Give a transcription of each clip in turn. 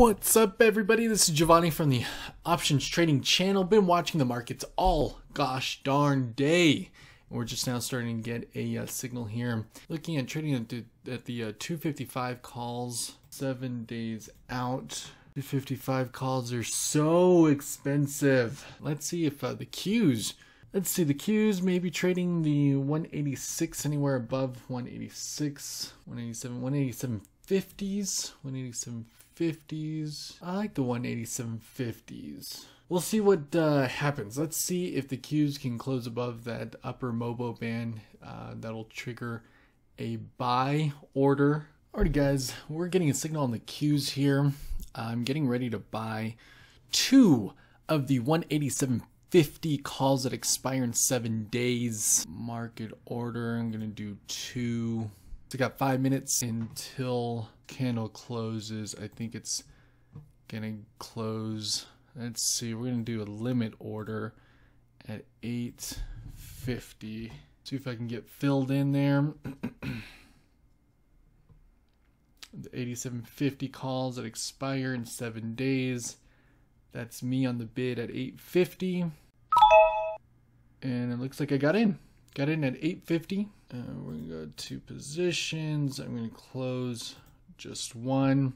What's up, everybody? This is Giovanni from the Options Trading Channel. Been watching the markets all gosh darn day. We're just now starting to get a uh, signal here. Looking at trading at the, at the uh, 255 calls, seven days out. 255 calls are so expensive. Let's see if uh, the Qs. Let's see the Qs maybe trading the 186 anywhere above 186, 187, 187 50s, 187 50s. I like the 187.50s. We'll see what uh, happens. Let's see if the Qs can close above that upper MOBO band. Uh, that'll trigger a buy order. Alrighty guys, we're getting a signal on the Qs here. I'm getting ready to buy two of the 18750 calls that expire in seven days. Market order, I'm gonna do two. So got five minutes until candle closes. I think it's gonna close. Let's see, we're gonna do a limit order at 850. See if I can get filled in there. the 8750 calls that expire in seven days. That's me on the bid at 850. And it looks like I got in. Got in at 850. Uh, we're gonna go to positions. I'm gonna close just one.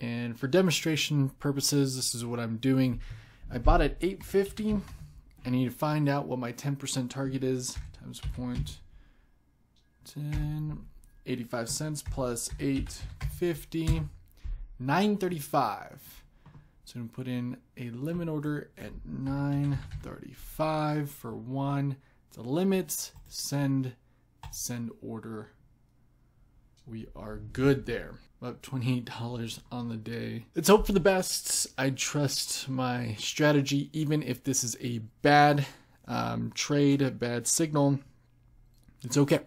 And for demonstration purposes, this is what I'm doing. I bought at 850. I need to find out what my 10% target is times point 10, 85 cents plus 850, 935. So I'm gonna put in a limit order at 935 for one. It's a limit, send send order. We are good there. About $28 on the day. Let's hope for the best. I trust my strategy, even if this is a bad um, trade, a bad signal. It's okay.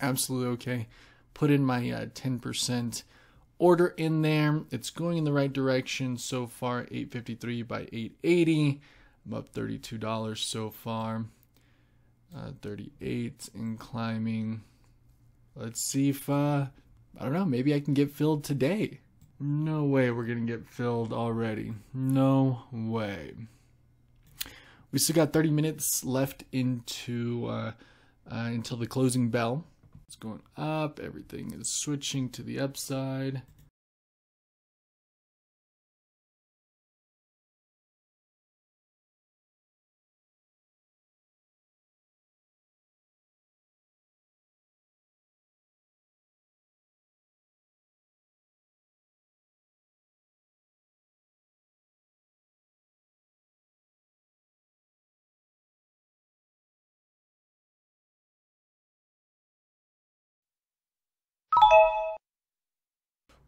Absolutely okay. Put in my uh, 10% order in there. It's going in the right direction so far. 853 by 880. I'm up $32 so far uh, 38 in climbing. Let's see if, uh, I don't know, maybe I can get filled today. No way we're going to get filled already. No way. We still got 30 minutes left into uh, uh, until the closing bell. It's going up. Everything is switching to the upside.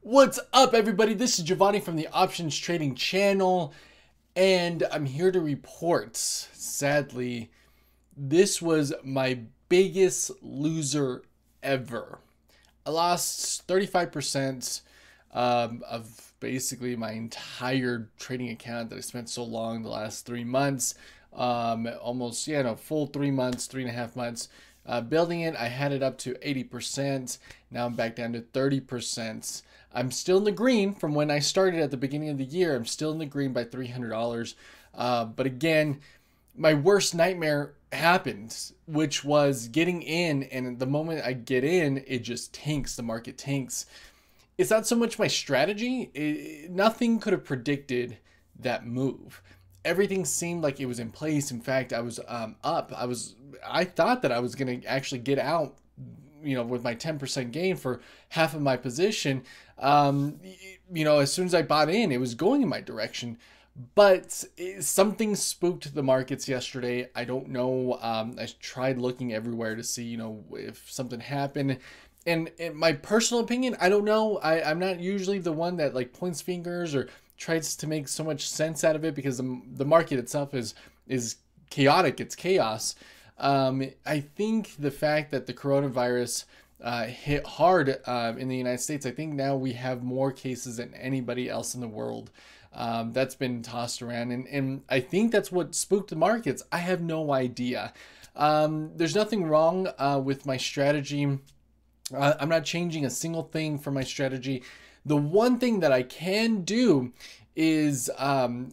What's up, everybody? This is Giovanni from the Options Trading Channel, and I'm here to report. Sadly, this was my biggest loser ever. I lost 35% um, of basically my entire trading account that I spent so long the last three months. Um, almost, yeah, no, full three months, three and a half months. Uh, building it, I had it up to 80%. Now I'm back down to 30%. I'm still in the green from when I started at the beginning of the year. I'm still in the green by $300. Uh, but again, my worst nightmare happened, which was getting in. And the moment I get in, it just tanks. The market tanks. It's not so much my strategy. It, nothing could have predicted that move. Everything seemed like it was in place. In fact, I was um, up. I was. I thought that I was going to actually get out you know, with my 10% gain for half of my position, um, you know, as soon as I bought in, it was going in my direction. But something spooked the markets yesterday. I don't know. Um, I tried looking everywhere to see, you know, if something happened. And in my personal opinion, I don't know. I, I'm not usually the one that like points fingers or tries to make so much sense out of it because the, the market itself is is chaotic. It's chaos. Um, I think the fact that the coronavirus uh, hit hard uh, in the United States, I think now we have more cases than anybody else in the world. Um, that's been tossed around, and, and I think that's what spooked the markets. I have no idea. Um, there's nothing wrong uh, with my strategy. Uh, I'm not changing a single thing from my strategy. The one thing that I can do is um,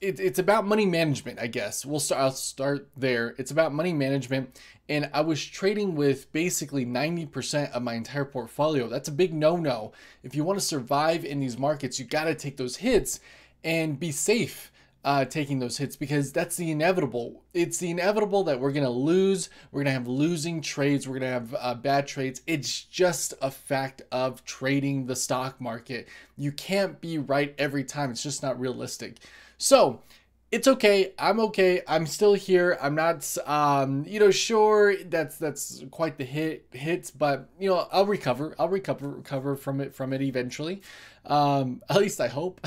it, it's about money management, I guess. We'll start. I'll start there. It's about money management, and I was trading with basically 90% of my entire portfolio. That's a big no-no. If you want to survive in these markets, you got to take those hits and be safe uh, taking those hits because that's the inevitable. It's the inevitable that we're going to lose. We're going to have losing trades. We're going to have uh, bad trades. It's just a fact of trading the stock market. You can't be right every time. It's just not realistic. So, it's okay. I'm okay. I'm still here. I'm not, um, you know, sure that's that's quite the hit hits, but you know, I'll recover. I'll recover recover from it from it eventually. Um, at least I hope.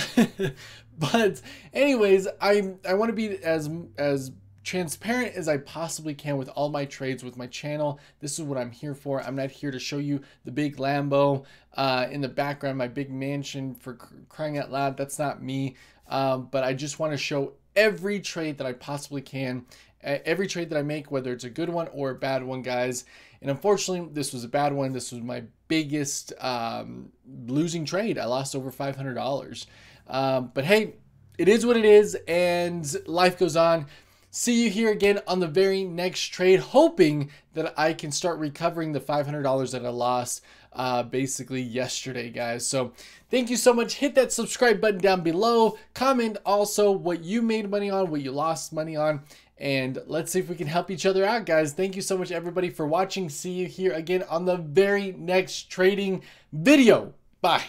but anyways, I I want to be as as transparent as I possibly can with all my trades with my channel. This is what I'm here for. I'm not here to show you the big Lambo uh, in the background, my big mansion for crying out loud. That's not me. Um, but I just want to show every trade that I possibly can, every trade that I make, whether it's a good one or a bad one, guys. And unfortunately, this was a bad one. This was my biggest um, losing trade. I lost over $500. Um, but hey, it is what it is, and life goes on. See you here again on the very next trade, hoping that I can start recovering the $500 that I lost uh, basically yesterday, guys. So thank you so much. Hit that subscribe button down below. Comment also what you made money on, what you lost money on, and let's see if we can help each other out, guys. Thank you so much, everybody, for watching. See you here again on the very next trading video. Bye.